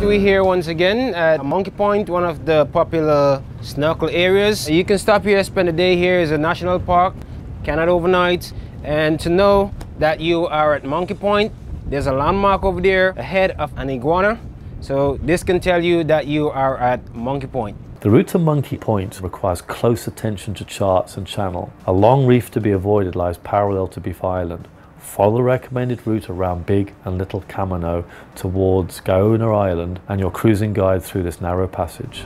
We're here once again at Monkey Point, one of the popular snorkel areas. You can stop here, spend a day here. It's a national park, cannot overnight. And to know that you are at Monkey Point, there's a landmark over there ahead of an iguana. So this can tell you that you are at Monkey Point. The route to Monkey Point requires close attention to charts and channel. A long reef to be avoided lies parallel to Beef Island. Follow the recommended route around Big and Little Camanoe towards Guana Island and your cruising guide through this narrow passage.